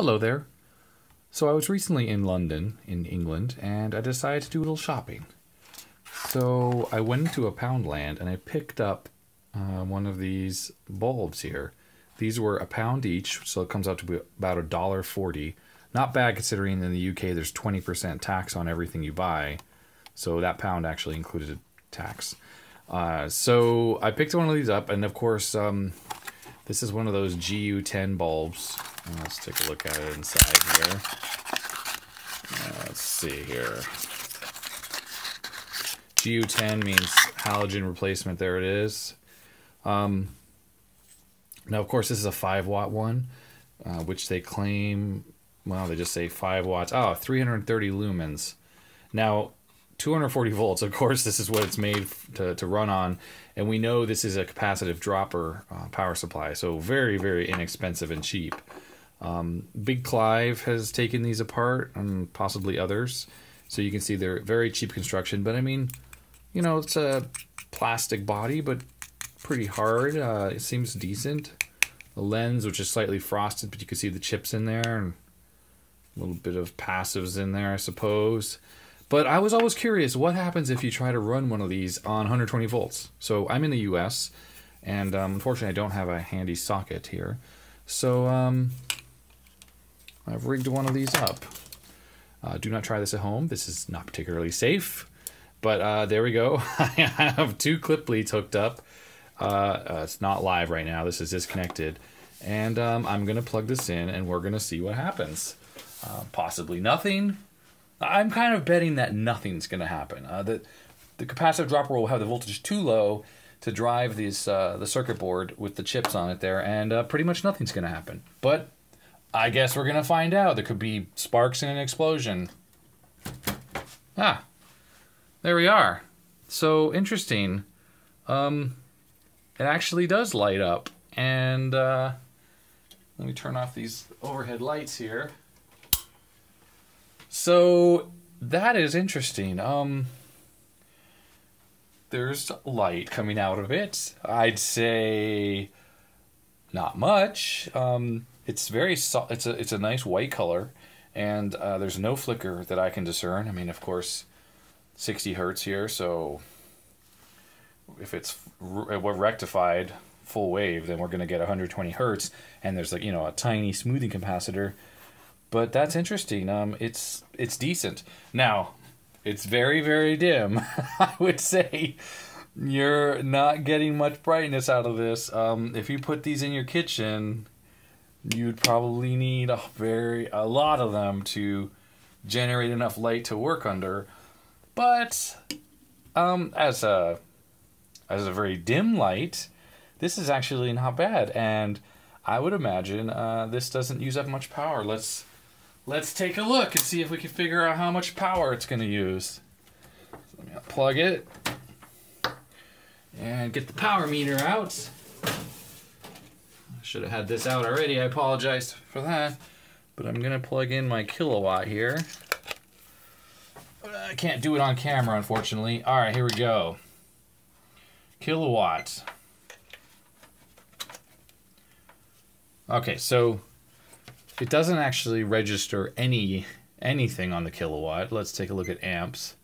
Hello there. So I was recently in London, in England, and I decided to do a little shopping. So I went into a Poundland and I picked up uh, one of these bulbs here. These were a pound each, so it comes out to be about a dollar forty. Not bad considering in the UK there's twenty percent tax on everything you buy. So that pound actually included tax. Uh, so I picked one of these up, and of course, um, this is one of those GU10 bulbs. Let's take a look at it inside here. Uh, let's see here. GU10 means halogen replacement. There it is. Um, now, of course, this is a 5 watt one, uh, which they claim, well, they just say 5 watts. Oh, 330 lumens. Now, 240 volts, of course, this is what it's made to, to run on. And we know this is a capacitive dropper uh, power supply, so very, very inexpensive and cheap. Um, Big Clive has taken these apart, and possibly others. So you can see they're very cheap construction, but I mean, you know, it's a plastic body, but pretty hard. Uh, it seems decent. The lens, which is slightly frosted, but you can see the chips in there, and a little bit of passives in there, I suppose. But I was always curious, what happens if you try to run one of these on 120 volts? So I'm in the U.S., and um, unfortunately I don't have a handy socket here. So um, I've rigged one of these up. Uh, do not try this at home. This is not particularly safe. But uh, there we go. I have two clip leads hooked up. Uh, uh, it's not live right now. This is disconnected. And um, I'm going to plug this in and we're going to see what happens. Uh, possibly nothing. I'm kind of betting that nothing's going to happen. Uh, that the capacitive dropper will have the voltage too low to drive these uh, the circuit board with the chips on it there, and uh, pretty much nothing's going to happen. But I guess we're gonna find out. There could be sparks and an explosion. Ah, there we are. So interesting. Um, it actually does light up. And uh, let me turn off these overhead lights here. So that is interesting. Um, there's light coming out of it. I'd say not much. Um, it's very so- it's a it's a nice white color, and uh, there's no flicker that I can discern. I mean, of course, 60 hertz here, so if it's re- rectified full wave, then we're going to get 120 hertz, and there's like you know a tiny smoothing capacitor. But that's interesting. Um, it's it's decent. Now, it's very very dim. I would say you're not getting much brightness out of this. Um, if you put these in your kitchen, you'd probably need a very a lot of them to generate enough light to work under. But um, as a as a very dim light, this is actually not bad, and I would imagine uh, this doesn't use up much power. Let's let's take a look and see if we can figure out how much power it's going to use. let me plug it and get the power meter out. I should have had this out already. I apologize for that. But I'm going to plug in my Kill A Watt here. I can't do it on camera, unfortunately. All right, here we go. Kilowatts. Okay, so it doesn't actually register any anything on the Kill A Watt. Let's take a look at amps.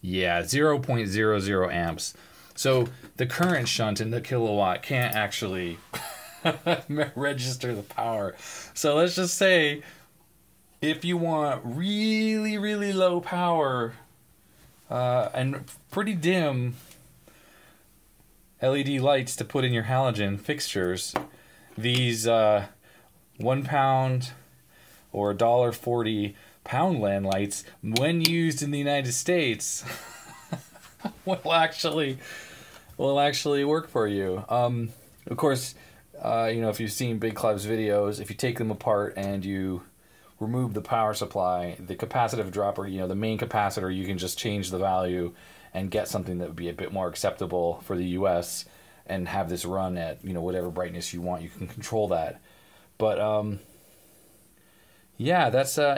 Yeah, 0.00 amps. So the current shunt in the Kill A Watt can't actually register the power. So let's just say if you want really, really low power uh, and pretty dim LED lights to put in your halogen fixtures, these uh, one pound or a dollar forty Poundland lights, when used in the United States, will actually will actually work for you. Um, of course, uh, you know if you've seen Big Clive's videos, if you take them apart and you remove the power supply, the capacitive dropper, you know the main capacitor, you can just change the value and get something that would be a bit more acceptable for the U.S. and have this run at you know whatever brightness you want. You can control that, but um, yeah, that's uh.